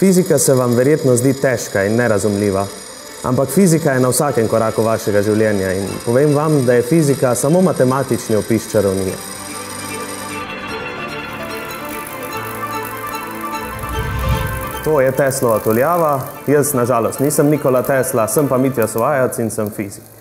Fizika se vam verjetno zdi težka in nerazumljiva, ampak fizika je na vsakem koraku vašega življenja in povem vam, da je fizika samo matematični opis čarovnije. To je Teslova tuljava, jaz nažalost nisem Nikola Tesla, sem pa Mitja Sovajac in sem fizik.